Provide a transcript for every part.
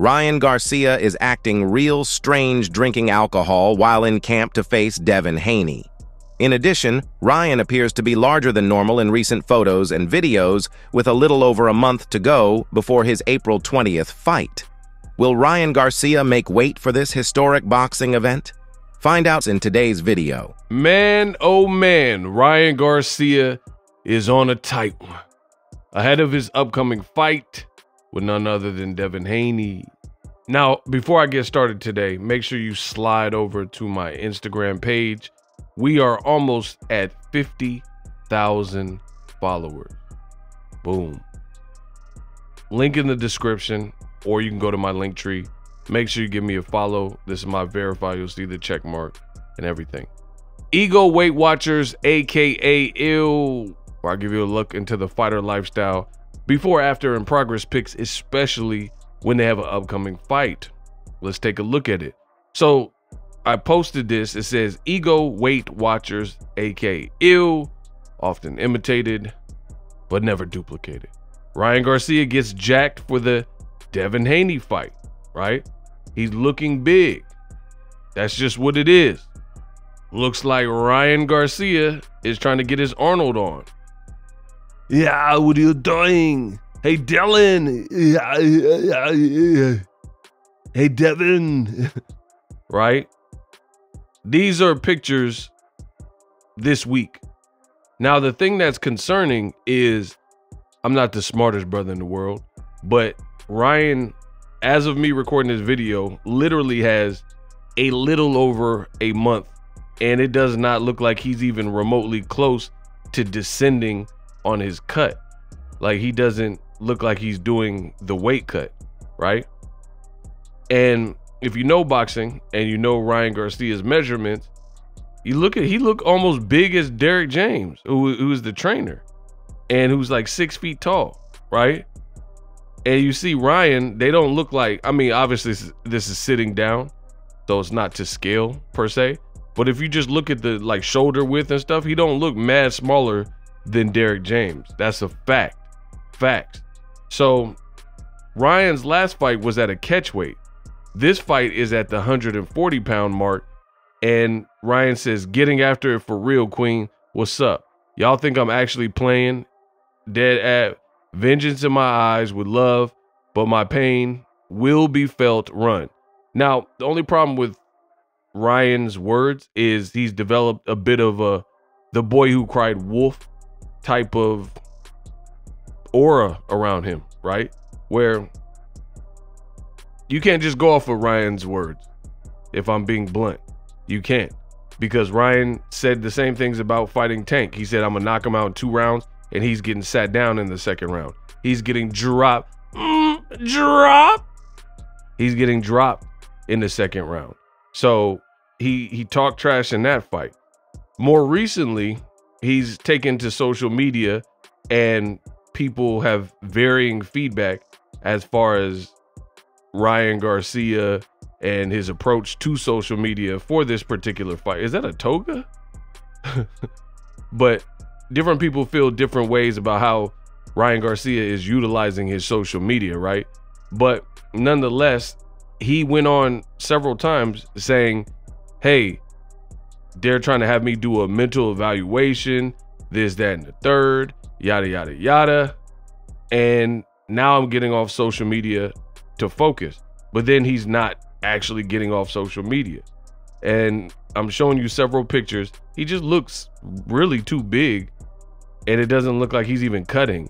Ryan Garcia is acting real strange drinking alcohol while in camp to face Devin Haney. In addition, Ryan appears to be larger than normal in recent photos and videos with a little over a month to go before his April 20th fight. Will Ryan Garcia make weight for this historic boxing event? Find out in today's video. Man, oh man, Ryan Garcia is on a tight one. Ahead of his upcoming fight with none other than Devin Haney. Now, before I get started today, make sure you slide over to my Instagram page we are almost at 50,000 followers. Boom. Link in the description, or you can go to my link tree. Make sure you give me a follow. This is my verify. You'll see the check mark and everything. Ego Weight Watchers, aka Ill, where I give you a look into the fighter lifestyle before, after, and progress picks, especially when they have an upcoming fight. Let's take a look at it. So I posted this. It says Ego Weight Watchers, aka ill, often imitated, but never duplicated. Ryan Garcia gets jacked for the Devin Haney fight, right? He's looking big. That's just what it is. Looks like Ryan Garcia is trying to get his Arnold on. Yeah, what are you doing? Hey, Dylan. Yeah, yeah, yeah. Hey, Devin. right? These are pictures this week. Now, the thing that's concerning is I'm not the smartest brother in the world, but Ryan, as of me recording this video, literally has a little over a month, and it does not look like he's even remotely close to descending on his cut. Like he doesn't look like he's doing the weight cut, right? And if you know boxing and you know Ryan Garcia's measurements, you look at he look almost big as Derrick James, who who's the trainer, and who's like six feet tall, right? And you see Ryan, they don't look like. I mean, obviously this is sitting down, so it's not to scale per se. But if you just look at the like shoulder width and stuff, he don't look mad smaller than Derrick James. That's a fact. Facts. So Ryan's last fight was at a catch weight. This fight is at the 140 pound mark. And Ryan says, getting after it for real, Queen. What's up? Y'all think I'm actually playing dead at vengeance in my eyes with love, but my pain will be felt run. Now, the only problem with Ryan's words is he's developed a bit of a the boy who cried wolf type of aura around him, right? Where you can't just go off of Ryan's words. If I'm being blunt, you can't because Ryan said the same things about fighting Tank. He said I'm gonna knock him out in two rounds, and he's getting sat down in the second round. He's getting dropped, mm, drop. He's getting dropped in the second round. So he he talked trash in that fight. More recently, he's taken to social media, and people have varying feedback as far as Ryan Garcia and his approach to social media for this particular fight. Is that a toga? but different people feel different ways about how Ryan Garcia is utilizing his social media, right? But nonetheless, he went on several times saying, Hey, they're trying to have me do a mental evaluation, this, that, and the third, yada, yada, yada. And now I'm getting off social media to focus. But then he's not actually getting off social media. And I'm showing you several pictures. He just looks really too big and it doesn't look like he's even cutting.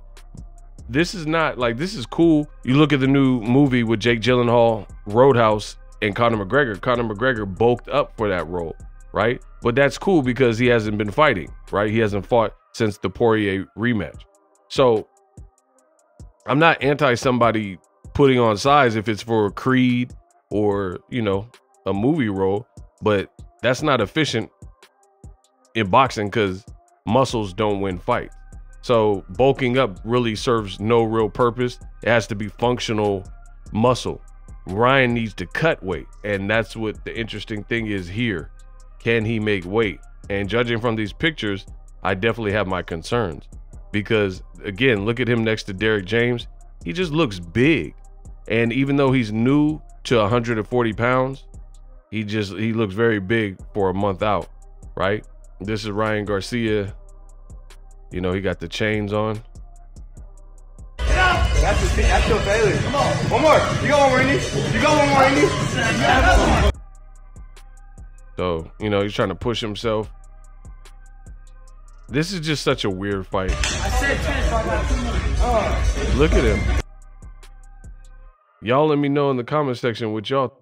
This is not like this is cool. You look at the new movie with Jake Gyllenhaal, Roadhouse, and Conor McGregor. Conor McGregor bulked up for that role, right? But that's cool because he hasn't been fighting, right? He hasn't fought since the Poirier rematch. So I'm not anti somebody putting on size if it's for a Creed or, you know, a movie role, but that's not efficient in boxing because muscles don't win fights. So bulking up really serves no real purpose. It has to be functional muscle. Ryan needs to cut weight, and that's what the interesting thing is here. Can he make weight? And judging from these pictures, I definitely have my concerns because again, look at him next to Derrick James. He just looks big. And even though he's new to 140 pounds, he just he looks very big for a month out, right? This is Ryan Garcia. You know, he got the chains on. That's, your, that's your failure. Come on. One more. You got one more, Indy. You got one more, Indy. So, you know, he's trying to push himself. This is just such a weird fight. Look at him. Y'all let me know in the comment section what y'all.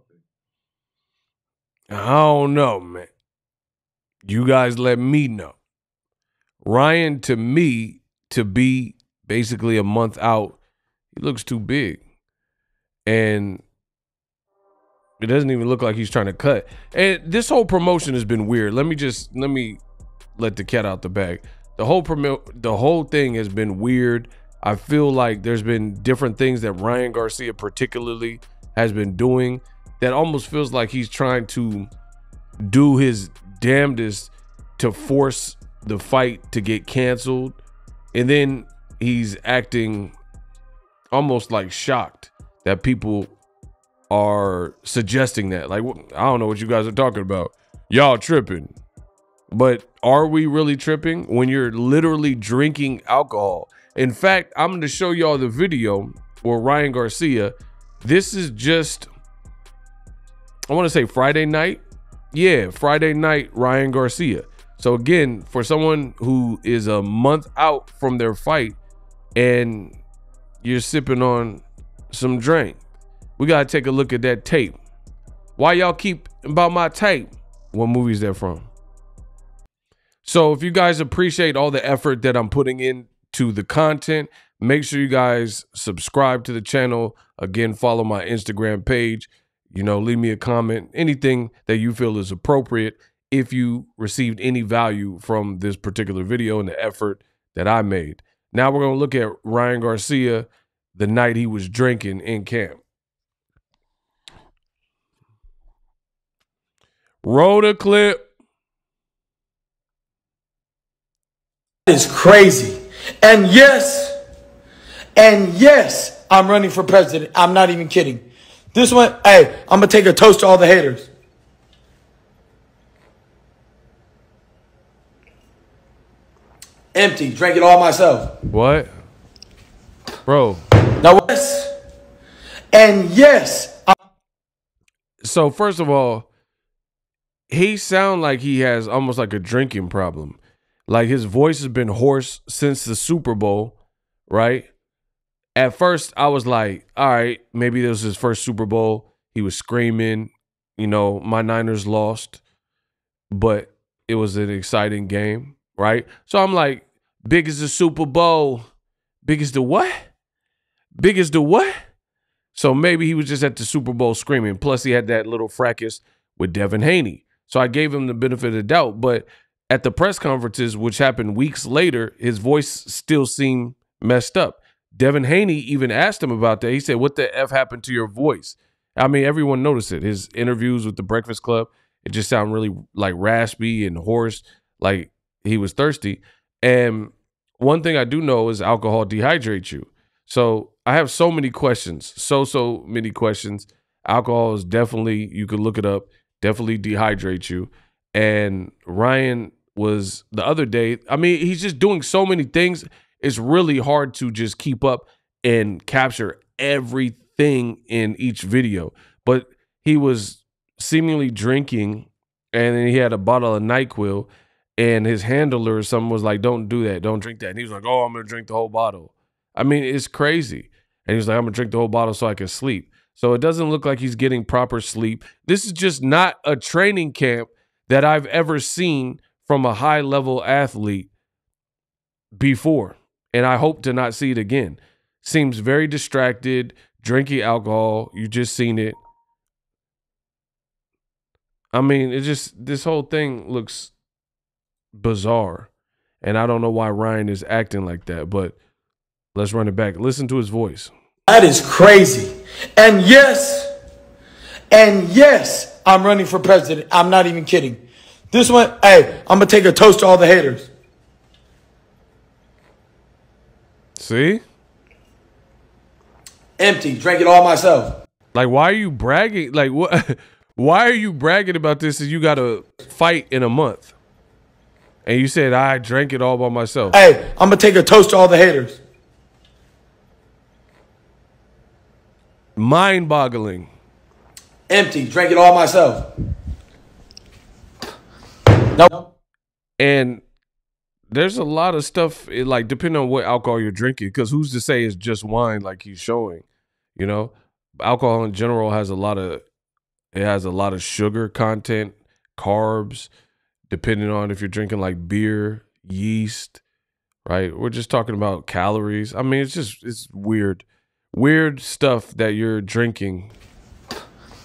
I don't know, man. You guys let me know. Ryan, to me, to be basically a month out, he looks too big. And it doesn't even look like he's trying to cut. And this whole promotion has been weird. Let me just let me let the cat out the bag. The whole promote the whole thing has been weird. I feel like there's been different things that Ryan Garcia particularly has been doing that almost feels like he's trying to do his damnedest to force the fight to get canceled. And then he's acting almost like shocked that people are suggesting that. Like, I don't know what you guys are talking about. Y'all tripping. But are we really tripping when you're literally drinking alcohol? In fact, I'm going to show y'all the video where Ryan Garcia, this is just, I want to say Friday night. Yeah, Friday night, Ryan Garcia. So again, for someone who is a month out from their fight and you're sipping on some drink, we gotta take a look at that tape. Why y'all keep about my tape? What movie is that from? So if you guys appreciate all the effort that I'm putting into the content, make sure you guys subscribe to the channel. Again, follow my Instagram page. You know, leave me a comment, anything that you feel is appropriate if you received any value from this particular video and the effort that I made. Now we're going to look at Ryan Garcia the night he was drinking in camp. Roll the clip. Is crazy. And yes, and yes, I'm running for president. I'm not even kidding. This one, hey, I'm gonna take a toast to all the haters. Empty, drank it all myself. What? Bro. Now, yes, and yes. I'm so first of all, he sound like he has almost like a drinking problem. Like his voice has been hoarse since the Super Bowl, right? At first, I was like, all right, maybe this was his first Super Bowl. He was screaming, you know, my Niners lost, but it was an exciting game, right? So I'm like, big as the Super Bowl, big as the what? Big as the what? So maybe he was just at the Super Bowl screaming. Plus, he had that little fracas with Devin Haney. So I gave him the benefit of the doubt. But at the press conferences, which happened weeks later, his voice still seemed messed up. Devin Haney even asked him about that. He said, What the F happened to your voice? I mean, everyone noticed it. His interviews with the Breakfast Club, it just sounded really like raspy and hoarse, like he was thirsty. And one thing I do know is alcohol dehydrates you. So I have so many questions, so, so many questions. Alcohol is definitely, you could look it up, definitely dehydrate you. And Ryan was the other day. I mean, he's just doing so many things. It's really hard to just keep up and capture everything in each video. But he was seemingly drinking and then he had a bottle of NyQuil and his handler or something was like, Don't do that, don't drink that. And he was like, Oh, I'm gonna drink the whole bottle. I mean, it's crazy. And he was like, I'm gonna drink the whole bottle so I can sleep. So it doesn't look like he's getting proper sleep. This is just not a training camp that I've ever seen from a high level athlete before. And I hope to not see it again. Seems very distracted, drinking alcohol. You just seen it. I mean, it just, this whole thing looks bizarre. And I don't know why Ryan is acting like that, but let's run it back. Listen to his voice. That is crazy. And yes, and yes, I'm running for president. I'm not even kidding. This one, hey, I'm gonna take a toast to all the haters. See? Empty. Drank it all myself. Like, why are you bragging? Like, what? Why are you bragging about this? Is you got to fight in a month, and you said I drank it all by myself. Hey, I'm gonna take a toast to all the haters. Mind-boggling. Empty. Drank it all myself. Nope. And there's a lot of stuff, eh, like depending on what alcohol you're drinking, because who's to say it's just wine like he's showing? You know, alcohol in general has a lot of it has a lot of sugar content, carbs, depending on if you're drinking like beer, yeast, right? We're just talking about calories. I mean, it's just it's weird. Weird stuff that you're drinking.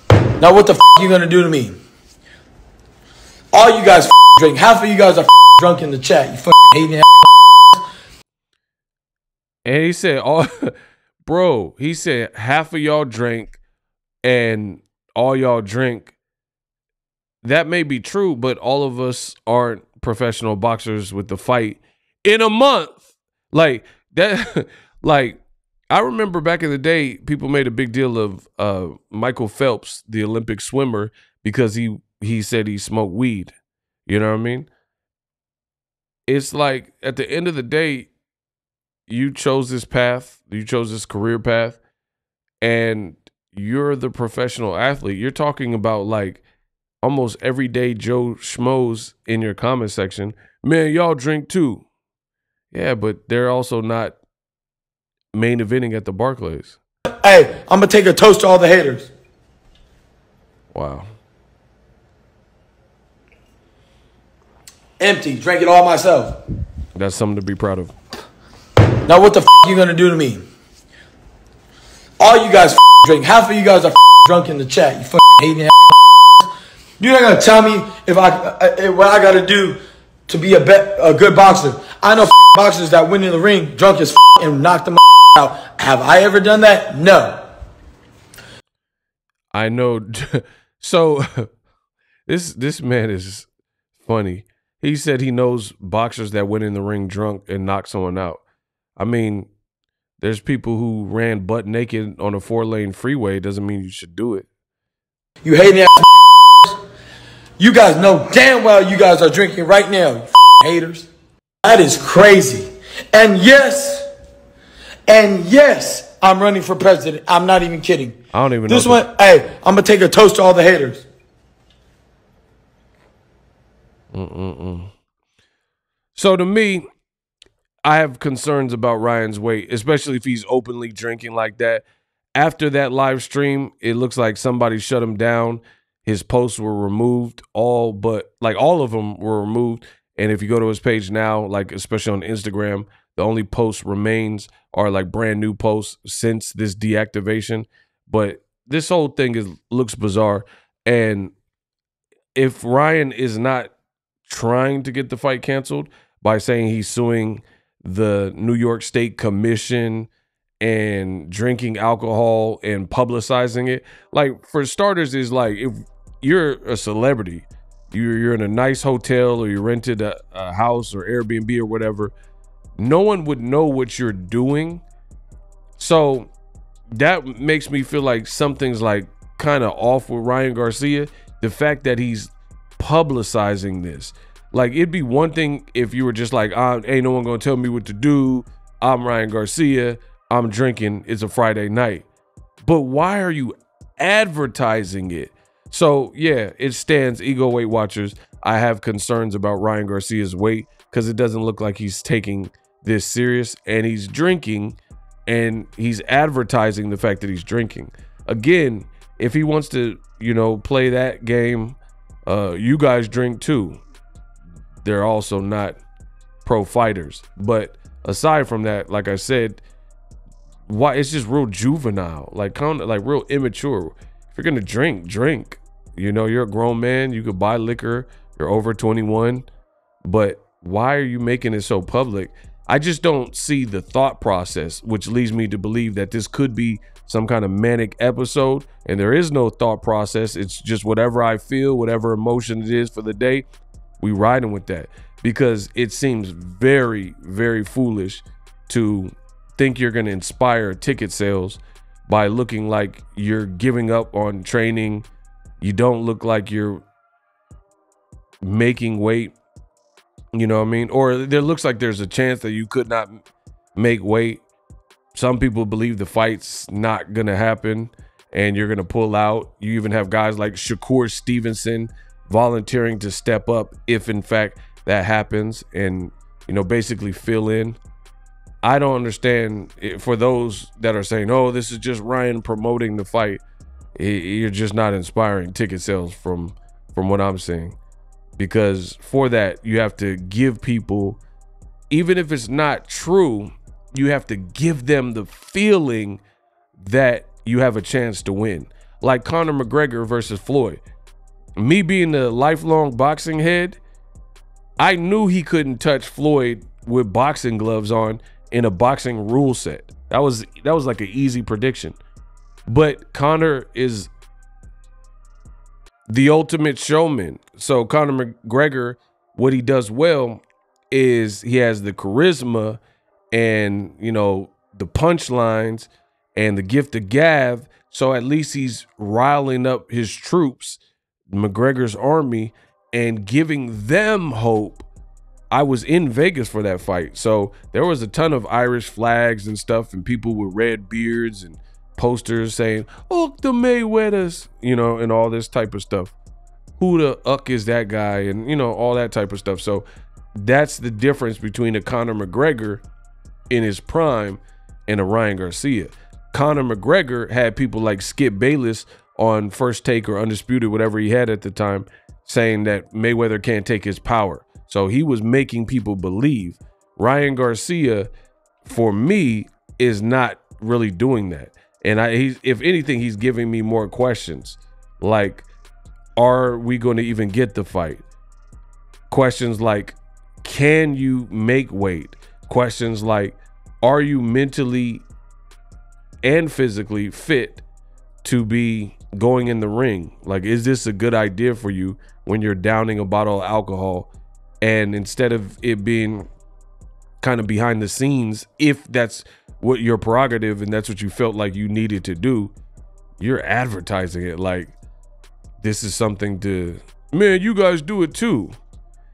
Now what the f- you gonna do to me? All you guys f- drink. Half of you guys are f- drunk in the chat. You f- hating ass. And he said, "All, bro." He said half of y'all drink, and all y'all drink. That may be true, but all of us aren't professional boxers with the fight in a month. Like that. like I remember back in the day, people made a big deal of uh, Michael Phelps, the Olympic swimmer, because he he said he smoked weed. You know what I mean? It's like at the end of the day, you chose this path, you chose this career path, and you're the professional athlete. You're talking about like almost everyday Joe Schmoes in your comment section. Man, y'all drink too. Yeah, but they're also not main eventing at the Barclays. Hey, I'm gonna take a toast to all the haters. Wow. Empty. Drank it all myself. That's something to be proud of. Now what the f- you gonna do to me? All you guys f- drink. Half of you guys are f- drunk in the chat. You f- hating ass. You're not gonna tell me if I uh, what I gotta do to be a bet a good boxer. I know f- boxers that win in the ring drunk as f- and knock them out. Have I ever done that? No. I know. So this this man is funny. He said he knows boxers that went in the ring drunk and knocked someone out. I mean, there's people who ran butt naked on a four lane freeway. Doesn't mean you should do it. You hating ass. You guys know damn well you guys are drinking right now. You haters. That is crazy. And yes, and yes, I'm running for president. I'm not even kidding. I don't even This know. This one, hey, I'm gonna take a toast to all the haters. So to me, I have concerns about Ryan's weight, especially if he's openly drinking like that. After that live stream, it looks like somebody shut him down. His posts were removed, all but like all of them were removed. And if you go to his page now, like especially on Instagram, the only posts remains are like brand new posts since this deactivation. But this whole thing is looks bizarre. And if Ryan is not trying to get the fight canceled by saying he's suing the New York State Commission and drinking alcohol and publicizing it. Like for starters, is like if you're a celebrity, you're you're in a nice hotel or you rented a, a house or Airbnb or whatever, no one would know what you're doing. So that makes me feel like something's like kind of off with Ryan Garcia. The fact that he's publicizing this. Like it'd be one thing if you were just like, uh, ain't no one gonna tell me what to do. I'm Ryan Garcia. I'm drinking. It's a Friday night. But why are you advertising it? So yeah, it stands ego weight watchers. I have concerns about Ryan Garcia's weight because it doesn't look like he's taking this serious and he's drinking and he's advertising the fact that he's drinking. Again, if he wants to, you know, play that game, uh, you guys drink too. They're also not pro fighters. But aside from that, like I said, why it's just real juvenile, like kind of like real immature. If you're gonna drink, drink. You know, you're a grown man. You could buy liquor. You're over 21. But why are you making it so public? I just don't see the thought process, which leads me to believe that this could be some kind of manic episode. And there is no thought process. It's just whatever I feel, whatever emotion it is for the day, we riding with that. Because it seems very, very foolish to think you're going to inspire ticket sales by looking like you're giving up on training. You don't look like you're making weight. You know what I mean? Or there looks like there's a chance that you could not make weight. Some people believe the fight's not going to happen and you're going to pull out. You even have guys like Shakur Stevenson volunteering to step up if, in fact, that happens and, you know, basically fill in. I don't understand for those that are saying, oh, this is just Ryan promoting the fight. You're just not inspiring ticket sales from from what I'm seeing. Because for that, you have to give people, even if it's not true, you have to give them the feeling that you have a chance to win. Like Conor McGregor versus Floyd. Me being a lifelong boxing head, I knew he couldn't touch Floyd with boxing gloves on in a boxing rule set. That was that was like an easy prediction. But Conor is the ultimate showman. So Conor McGregor, what he does well is he has the charisma and you know the punchlines and the gift of gab. So at least he's riling up his troops, McGregor's army, and giving them hope. I was in Vegas for that fight. So there was a ton of Irish flags and stuff, and people with red beards and posters saying, "Oh, the Mayweathers," you know, and all this type of stuff. Who the uck is that guy? And you know, all that type of stuff. So that's the difference between a Conor McGregor in his prime and a Ryan Garcia. Conor McGregor had people like Skip Bayless on First Take or Undisputed, whatever he had at the time, saying that Mayweather can't take his power. So he was making people believe. Ryan Garcia, for me, is not really doing that. And I, he's, if anything, he's giving me more questions. Like, are we going to even get the fight? Questions like, can you make weight? Questions like, are you mentally and physically fit to be going in the ring? Like, is this a good idea for you when you're downing a bottle of alcohol? And instead of it being kind of behind the scenes, if that's what your prerogative and that's what you felt like you needed to do, you're advertising it like this is something to, man, you guys do it too.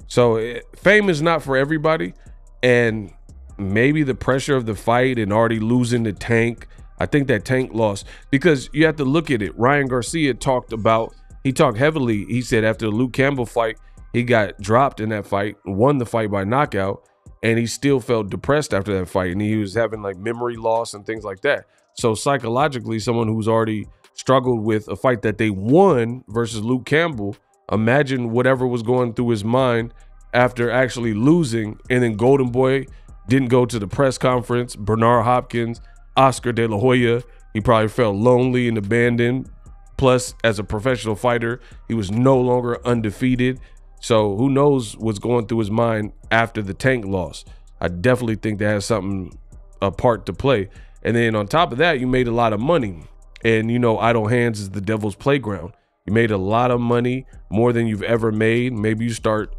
So, it, eh, fame is not for everybody. And maybe the pressure of the fight and already losing the tank I think that Tank lost because you have to look at it. Ryan Garcia talked about, he talked heavily. He said after the Luke Campbell fight, he got dropped in that fight, won the fight by knockout, and he still felt depressed after that fight. And he was having like memory loss and things like that. So psychologically, someone who's already struggled with a fight that they won versus Luke Campbell, imagine whatever was going through his mind after actually losing. And then Golden Boy didn't go to the press conference. Bernard Hopkins Oscar De La Hoya. He probably felt lonely and abandoned. Plus, as a professional fighter, he was no longer undefeated. So who knows what's going through his mind after the tank loss? I definitely think that has something a part to play. And then on top of that, you made a lot of money. And you know, idle hands is the devil's playground. You made a lot of money, more than you've ever made. Maybe you start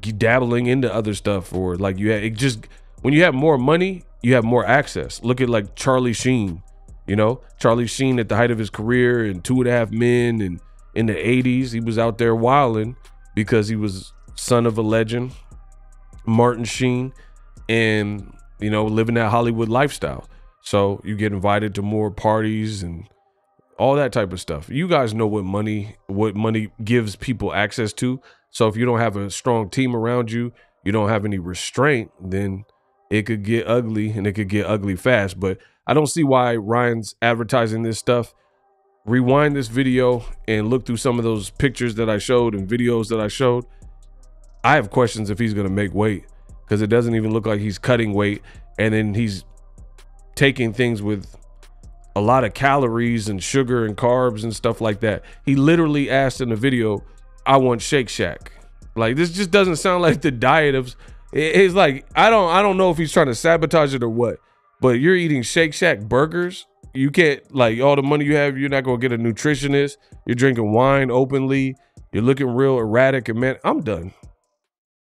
dabbling into other stuff, or like you had it just when you have more money, you have more access. Look at like Charlie Sheen, you know, Charlie Sheen at the height of his career and Two and a Half Men and in the 80s, he was out there wilding because he was son of a legend, Martin Sheen, and you know, living that Hollywood lifestyle. So you get invited to more parties and all that type of stuff. You guys know what money what money gives people access to. So if you don't have a strong team around you, you don't have any restraint, then it could get ugly and it could get ugly fast. But I don't see why Ryan's advertising this stuff. Rewind this video and look through some of those pictures that I showed and videos that I showed. I have questions if he's going to make weight because it doesn't even look like he's cutting weight. And then he's taking things with a lot of calories and sugar and carbs and stuff like that. He literally asked in the video, I want Shake Shack. Like this just doesn't sound like the diet of it's like I don't I don't know if he's trying to sabotage it or what. But you're eating Shake Shack burgers. You can't like all the money you have. You're not gonna get a nutritionist. You're drinking wine openly. You're looking real erratic and man, I'm done.